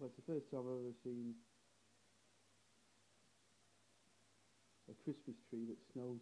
That's the first time I've ever seen a Christmas tree that snows.